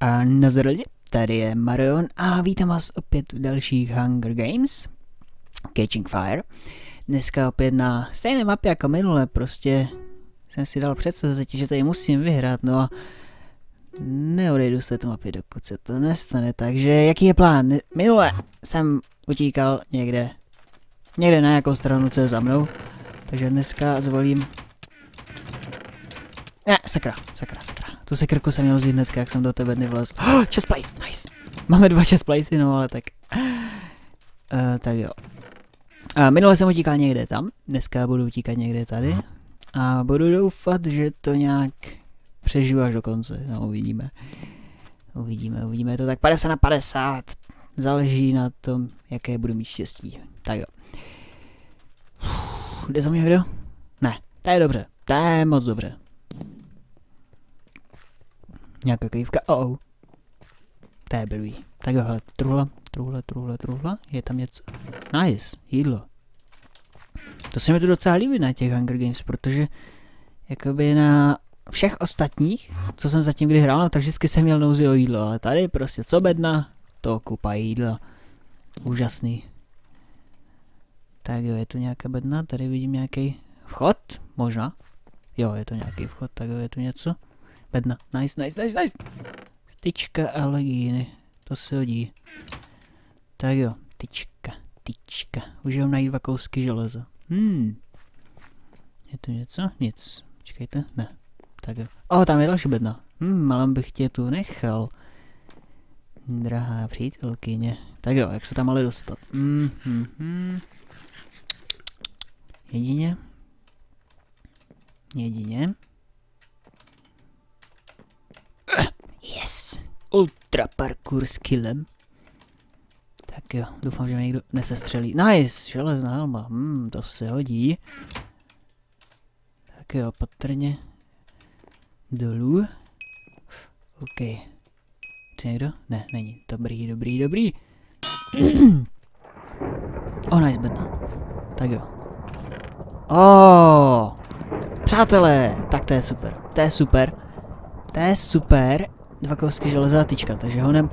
A na zrodě, tady je Marion a vítám vás opět u dalších Hunger Games, Catching Fire. Dneska opět na stejné mapě jako minule, prostě jsem si dal předsevzetí, že tady musím vyhrát, no a neodejdu z této mapy, dokud se to nestane, takže jaký je plán? Minule jsem utíkal někde, někde na jakou stranu, co je za mnou, takže dneska zvolím ne, sakra, sakra, sakra. Tu sekrku jsem měl vzít hnedka, jak jsem do tebe nevlez. Oh, chestplate, nice. Máme dva chestplatey, no ale tak. Uh, tak jo. Uh, minule jsem utíkal někde tam, dneska budu utíkat někde tady. A budu doufat, že to nějak přežiju až do konce. No, uvidíme. Uvidíme, uvidíme. Je to tak 50 na 50. Záleží na tom, jaké budu mít štěstí. Tak jo. Jde za mě kdo? Ne, to je dobře. To je moc dobře. Nějaká kývka, oh, oh. To je blbý. Tak jo, truhla, truhla, truhla, truhla, je tam něco. Nice, jídlo. To se mi tu docela líbí na těch Hunger Games, protože jakoby na všech ostatních, co jsem zatím kdy hrál, no, tak vždycky jsem měl nouzi o jídlo, ale tady prostě co bedna, to kupa jídla. Úžasný. Tak jo, je tu nějaká bedna, tady vidím nějaký vchod, možná. Jo, je to nějaký vchod, tak jo, je tu něco. Bedna. Nice, nice, nice, nice. Tyčka a legíny. To se hodí. Tak jo, tyčka, tyčka. Už jenom najít dva kousky železa. Hmm. Je tu něco? Nic. Počkejte, ne. Tak jo. O, tam je další bedna. Hmm, ale bych tě tu nechal. Drahá přítelkyně. Tak jo, jak se tam ale dostat? Hmm, hmm, hmm. Jedině. Jedině. Yes! Ultra parkour skillem. Tak jo, doufám, že mě někdo nesestřelí. Nice! Železná helma. Hmm, to se hodí. Tak jo, patrně. Dolů. OK. To někdo? Ne, není. Dobrý, dobrý, dobrý. oh, nice bedna. Tak jo. Oh! Přátelé! Tak to je super. To je super. To je super dva kousky železa a tyčka, takže honem,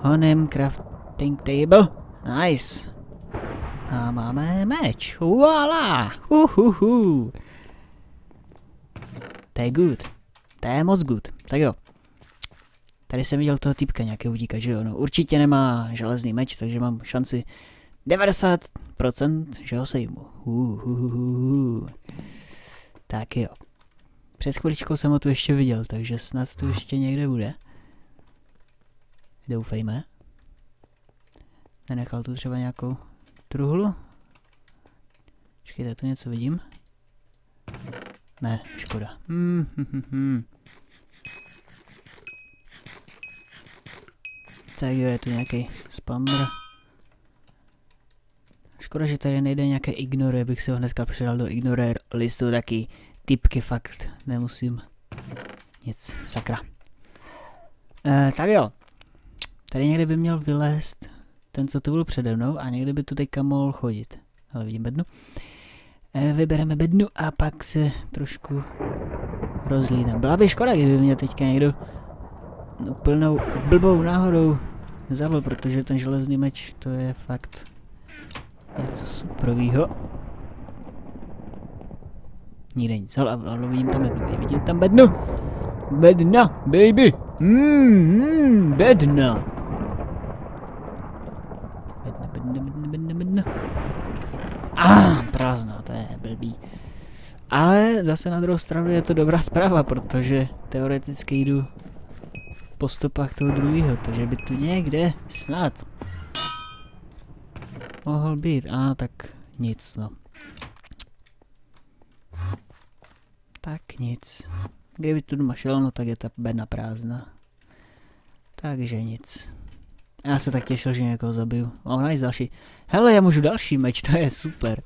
honem crafting table, nice. A máme meč, voila, uhuhu. To je good, to je moc good, tak jo. Tady jsem viděl toho typka nějakého utíka, že jo, no určitě nemá železný meč, takže mám šanci 90%, že ho sejmu. Uhuhu. Tak jo. Před chviličkou jsem ho tu ještě viděl, takže snad tu ještě někde bude. Doufejme. Nenechal tu třeba nějakou truhlu? Počkejte, tu něco vidím? Ne, škoda. Hmm, hm, hm, hm. Tak jo, je tu nějaký spammer. Škoda, že tady nejde nějaké ignore, bych si ho hnedka přidal do ignore listu taky typky fakt nemusím nic, sakra. E, tak jo, tady někde by měl vylézt ten, co tu byl přede mnou a někde by tu teďka mohl chodit. Ale vidím bednu. E, vybereme bednu a pak se trošku rozlídám. Byla by škoda, kdyby mě teďka někdo úplnou blbou náhodou zabil, protože ten železný meč to je fakt něco suprovýho. Nikde nic, ale, ale vidím tam bednu, vidím tam bednu. Bedna, baby. Mmm, mm, bedna. Bedna, bedna, bedna, bedna, bedna. Ah, prázdná, to je blbý. Ale zase na druhou stranu je to dobrá zpráva, protože teoreticky jdu po stopách toho druhého, takže by tu někde snad mohl být. A ah, tak nic, no. Tak nic. Kdyby tu doma šel, no tak je ta bedna prázdná. Takže nic. Já se tak těšil, že někoho zabiju. O, oh, nice, další. Hele, já můžu další meč, to je super.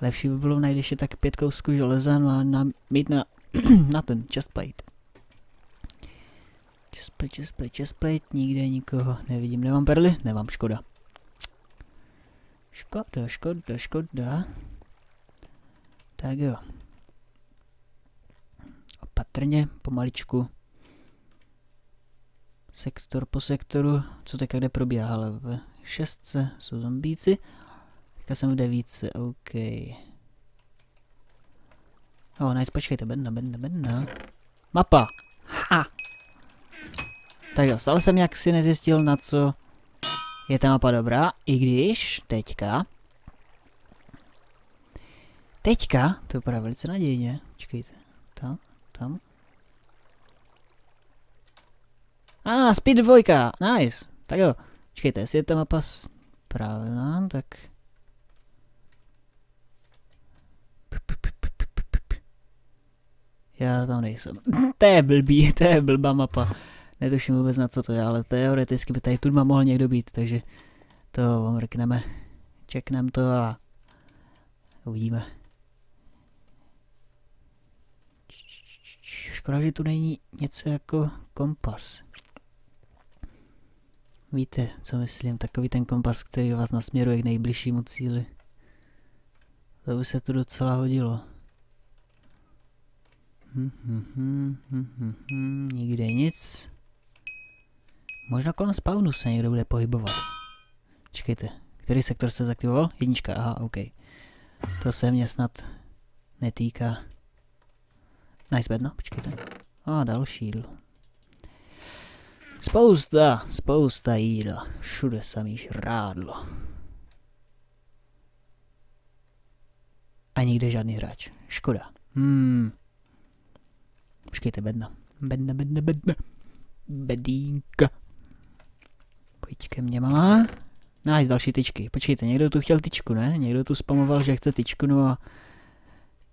Lepší by bylo najít ještě tak pět kousků železa no a na, mít na, na ten chestplate. Chestplate, chestplate, chestplate, nikde nikoho nevidím. Nemám perly? Nemám, škoda. Škoda, škoda, škoda. Tak jo opatrně, pomaličku. sektor po sektoru, co teďka kde probíhá, ale v šestce jsou zombíci, teďka jsem v devíce, OK. Oh, nice, počkejte, bedna, bedna, bedna. Mapa! Ha! Tak jo, stále jsem jak si nezjistil, na co je ta mapa dobrá, i když teďka... Teďka, to vypadá velice nadějně, počkejte, tam, tam. A, ah, Speed 2, nice, tak jo, počkejte, jestli je ta mapa správná, tak... Já tam nejsem. to je blbý, to je blbá mapa. Netuším vůbec na co to je, ale teoreticky by tady turma mohl někdo být, takže to vám řekneme. Čekneme to a uvidíme. Škoda, že tu není něco jako kompas. Víte, co myslím, takový ten kompas, který vás nasměruje k nejbližšímu cíli. To by se tu docela hodilo. Hm, hm, hm, hm, hm, hm, nikde nic. Možná kolem spawnu se někdo bude pohybovat. Čekejte, který sektor se zaktivoval? Jednička, aha, OK. To se mě snad netýká. Nice bedno, počkejte. A další jídlo. Spousta, spousta jídla. Všude samý žrádlo. A nikde žádný hráč. Škoda. Hmm. Počkejte, bedna. Bedna, bedna, bedna. Bedínka. Pojď ke mně, malá. Nice, další tyčky. Počkejte, někdo tu chtěl tyčku, ne? Někdo tu spamoval, že chce tyčku, no a...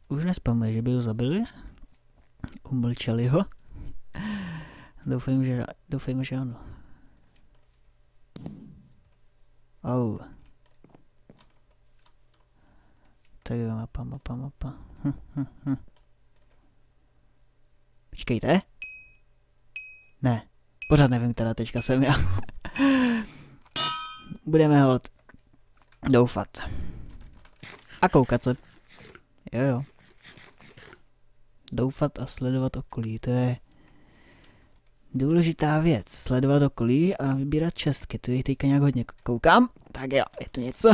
Už nespamuje, že by ho zabili? Umlčeli ho? Doufám, že, doufám, že ano. Oh. Tak jo, mapa, mapa, mapa. Hm, hm, hm. Počkejte. Ne, pořád nevím, která tečka jsem já. Budeme hold doufat. A koukat se. Jo jo. Doufat a sledovat okolí, to je důležitá věc. Sledovat okolí a vybírat čestky, tu jich teďka nějak hodně koukám. Tak jo, je tu něco.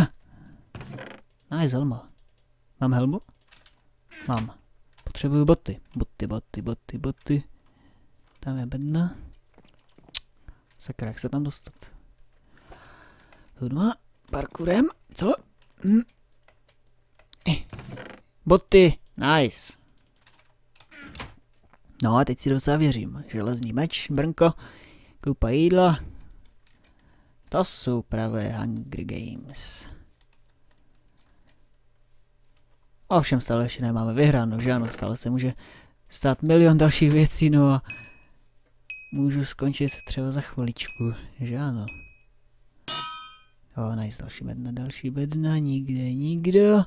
Nice, helma. Mám helmu? Mám. Potřebuju boty. Boty, boty, boty, boty. Tam je bedna. Sakra, jak se tam dostat? Tudma, parkurem, co? Hm. Eh. Boty, nice. No a teď si docela věřím. Železný meč, brnko, kupa jídla. To jsou pravé Hunger Games. Ovšem stále ještě nemáme vyhráno, že ano, stále se může stát milion dalších věcí, no a můžu skončit třeba za chviličku, že ano. O, nice, další bedna, další bedna, nikde, nikdo.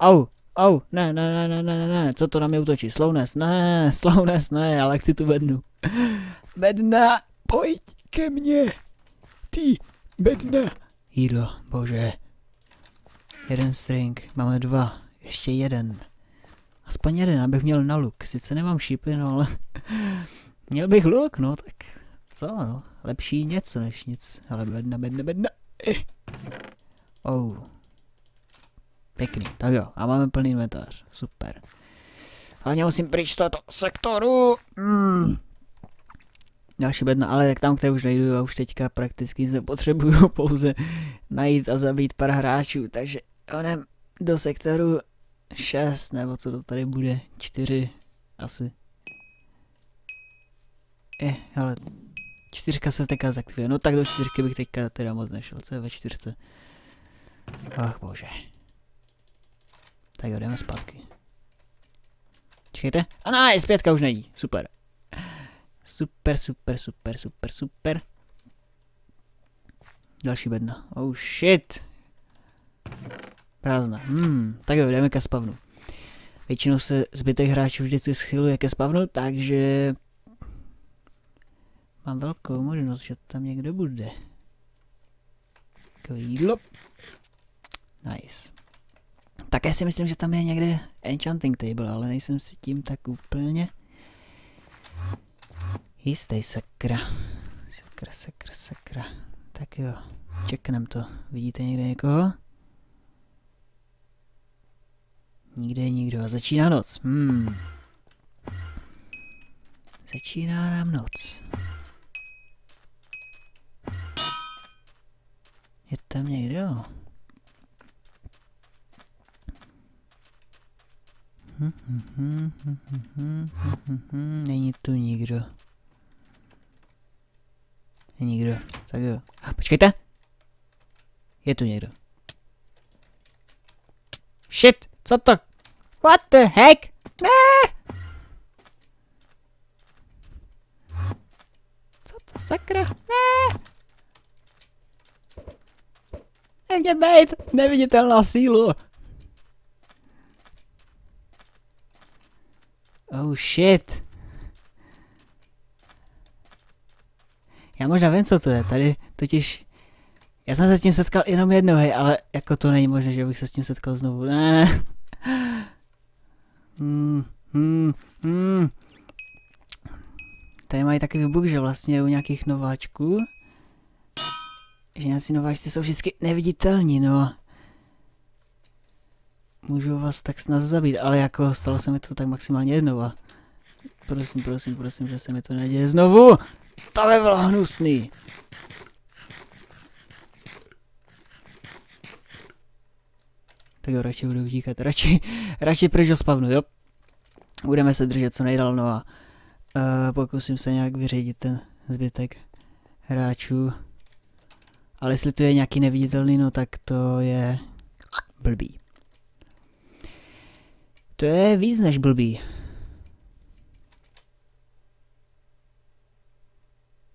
Au, au, ne, ne, ne, ne, ne, ne, co to na mě útočí, slounes, ne, slounes, ne, ale chci tu bednu. Bedna, pojď ke mně, ty, bedna. Jídlo, bože. Jeden string, máme dva, ještě jeden. Aspoň jeden, abych měl na luk. Sice nemám šípy, no ale měl bych luk, no tak co no. Lepší něco než nic. Ale bedna, bedna, bedna. Oh. Pěkný, tak jo. A máme plný inventář. Super. Hlavně musím pryč z tohoto sektoru. Mm. Další bedna, ale tak tam, kde už nejdu, a už teďka prakticky zde potřebuju pouze najít a zabít pár hráčů, takže onem do sektoru 6, nebo co to tady bude, 4 asi. Je, ale čtyřka se teďka zaktivuje, no tak do čtyřky bych teďka teda moc nešel, co je ve čtyřce. Ach bože. Tak jo, jdeme zpátky. Čekajte. A ne, zpětka už není, super. Super, super, super, super, super. Další bedna. Oh shit. Prázdná. Hmm, tak jo, jdeme ke spavnu. Většinou se zbytek hráčů vždycky schyluje ke spavnu, takže mám velkou možnost, že tam někdo bude. Jídlo. Nice. Také si myslím, že tam je někde enchanting table, ale nejsem si tím tak úplně Jistý sakra. Sakra, sakra, sakra. Tak jo, čeknem to. Vidíte někde někoho? Nikde je nikdo. Začíná noc. Hmm. Začíná nám noc. Je tam někdo? Není tu nikdo. Je nikdo. Tak jo. Počkejte! Je tu někdo. Shit! Co to? What the heck? Ne! Co to sakra? Ne! Nemě být! Neviditelná sílu! Oh shit. Já možná vím, co to je. Tady totiž... Já jsem se s tím setkal jenom jednou, hej, ale jako to není možné, že bych se s tím setkal znovu. Ne. Hmm, hmm, hmm. Tady mají takový bug, že vlastně u nějakých nováčků, že nějací nováčci jsou vždycky neviditelní, no. Můžu vás tak snad zabít, ale jako stalo se mi to tak maximálně jednou a prosím, prosím, prosím, že se mi to neděje znovu. To by bylo hnusný. Tak jo, radši budu utíkat, radši, radši pryč spavnu, jo. Budeme se držet co nejdál, no a uh, pokusím se nějak vyřídit ten zbytek hráčů. Ale jestli to je nějaký neviditelný, no tak to je blbý. To je víc než blbý.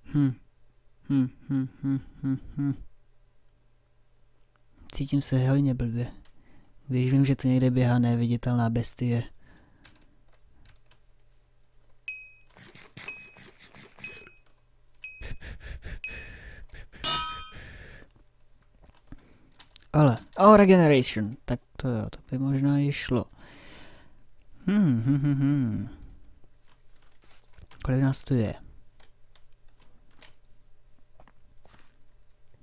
Hm. Hm, hm, hm, hm, hm. Cítím se hodně blbě. Když vím, že to někde běhá neviditelná bestie. Ale, oh, regeneration, tak to jo, to by možná i šlo. Hmm, hm, hm, hm. Kolik nás tu je?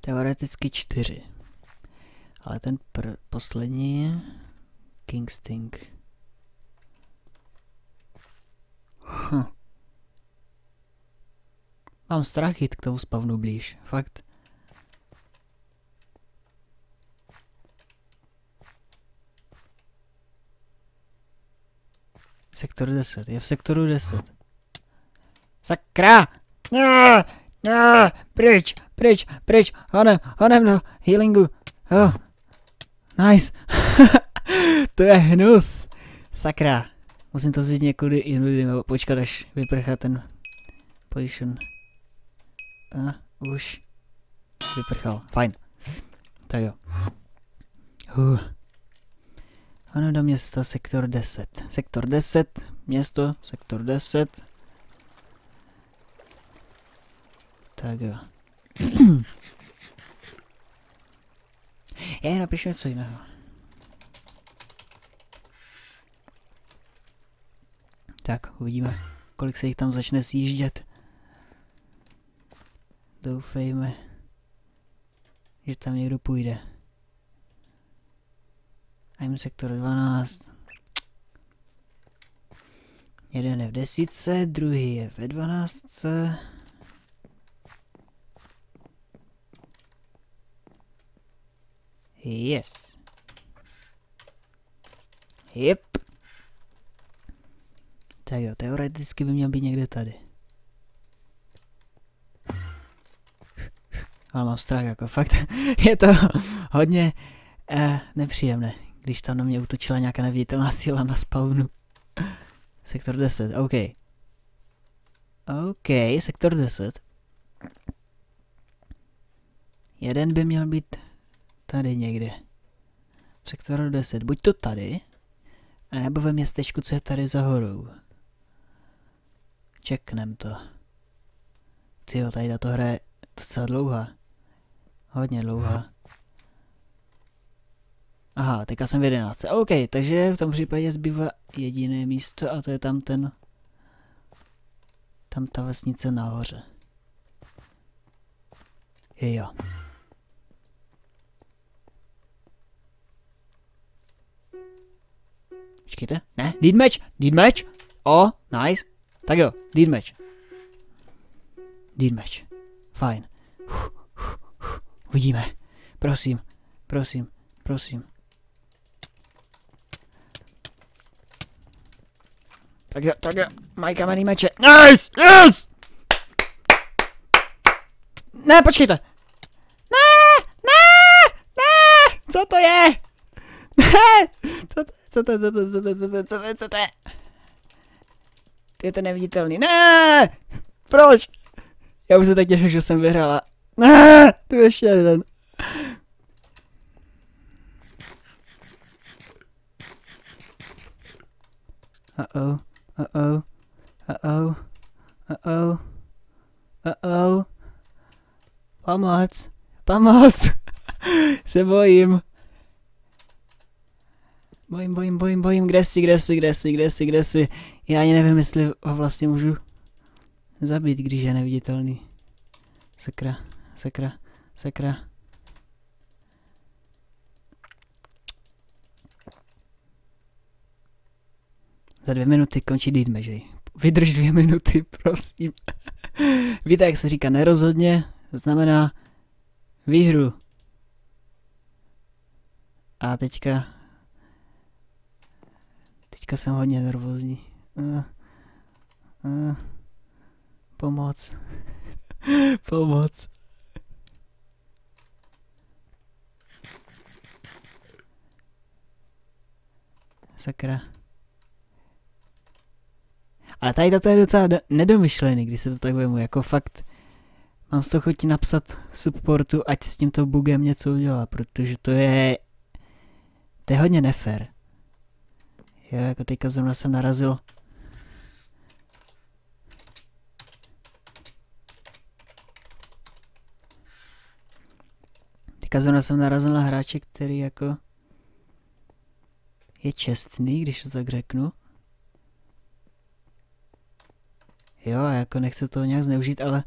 Teoreticky čtyři. Ale ten pr- poslední je King Stink. Hm. Mám strach jít k tomu spavnu blíž, fakt. Sektor 10, je v sektoru 10. Sakra! Ne, ne, pryč, pryč, pryč, honem, honem do healingu. Oh. Nice. to je hnus. Sakra. Musím to vzít někudy jinudy, nebo počkat, až vyprchá ten position. A, už. Vyprchal, fajn. Tak jo. Uh. Ano, do města, sektor 10. Sektor 10, město, sektor 10. Tak jo. Já jen napíšu něco jiného. Tak, uvidíme, kolik se jich tam začne sjíždět. Doufejme, že tam někdo půjde. I'm sektor 12. Jeden je v desítce, druhý je ve dvanáctce. Yes. Yep. Tak jo, teoreticky by měl být někde tady. Ale mám strach, jako fakt. je to hodně eh, nepříjemné, když tam na mě utočila nějaká neviditelná síla na spawnu. sektor 10, OK. OK, sektor 10. Jeden by měl být Tady někde. V sektoru 10. Buď to tady, nebo ve městečku, co je tady za horou. Čeknem to. Tyjo, tady tato hra je docela dlouhá. Hodně dlouhá. Aha, teďka jsem v 11. OK, takže v tom případě zbývá jediné místo a to je tam ten Tam ta vesnice nahoře. Jo. Počkejte, ne, lead match, lead match. O, nice. Tak jo, lead match. Lead match. Fajn. Uvidíme. Prosím, prosím, prosím. Tak jo, tak jo, mají kamenný meče. Nice, yes! Ne, počkejte. Ne, ne, ne, co to je? Ne, co to, co to, co to, co to, co to, co to, co to je? Je to neviditelný. Ne, proč? Já už se tak těším, že jsem vyhrála. Ne, tu ještě jeden. Uh-oh, uh-oh, uh-oh, uh-oh, uh-oh. Pomoc, pomoc, se bojím. Bojím, bojím, bojím, bojím, kde jsi, kde jsi, kde jsi, kde jsi, kde jsi. Já ani nevím, jestli ho vlastně můžu zabít, když je neviditelný. Sakra, sakra, sakra. Za dvě minuty končí deadmežej. Vydrž dvě minuty, prosím. Víte, jak se říká nerozhodně, znamená výhru. A teďka... Teďka jsem hodně nervózní. Uh, uh, pomoc. pomoc. Sakra. Ale tady to je docela nedomyšlený, když se to tak vemu, jako fakt mám z toho chuť napsat supportu, ať s tímto bugem něco udělá, protože to je, to je hodně nefér. Jo, jako teďka zrovna jsem narazil Teďka zrovna jsem narazil na hráče, který jako je čestný, když to tak řeknu. Jo, a jako nechci to nějak zneužít, ale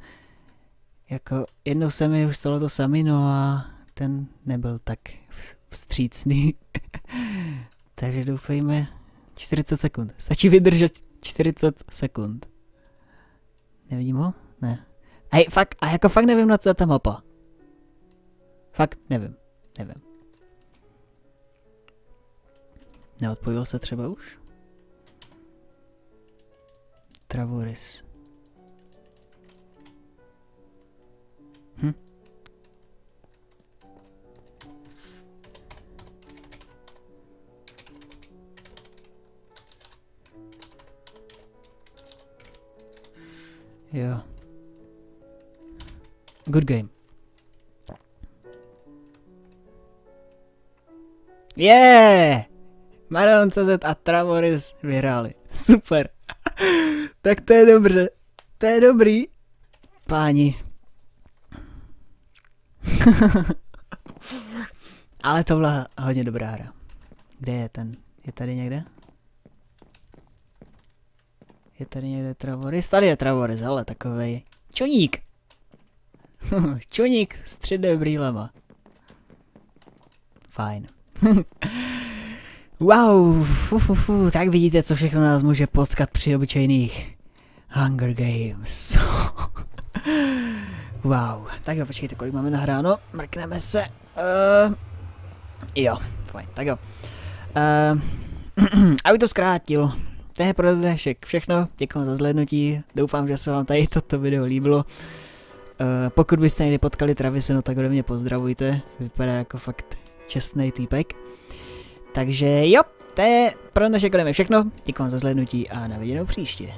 jako jednou se mi už stalo to sami, no a ten nebyl tak vstřícný. Takže doufejme 40 sekund. Stačí vydržet 40 sekund. Nevidím ho? Ne. Hej, fakt, a jako fakt nevím, na co je ta mapa. Fakt nevím. Nevím. Neodpojil se třeba už? Travoris. Hm. Jo. Good game. Yeah! Maron CZ a Travoris vyhráli. Super. tak to je dobře. To je dobrý. Páni. Ale to byla hodně dobrá hra. Kde je ten? Je tady někde? Je tady někde Travoris? Tady je Travoris, ale takovej. Čuník! Čuník s 3D brýlema. Fajn. wow, fu, fu, fu, tak vidíte, co všechno nás může potkat při obyčejných Hunger Games. Wow, tak jo, počkejte, kolik máme nahráno, mrkneme se. Uh, jo, fajn, tak jo. Uh, aby to zkrátil, to je pro dnešek všechno, děkuji za zhlédnutí, doufám, že se vám tady toto video líbilo. Uh, pokud byste někdy potkali Travise, no tak ode mě pozdravujte, vypadá jako fakt čestný týpek. Takže jo, to je pro dnešek všechno, děkuji za zhlédnutí a na viděnou příště.